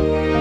Bye.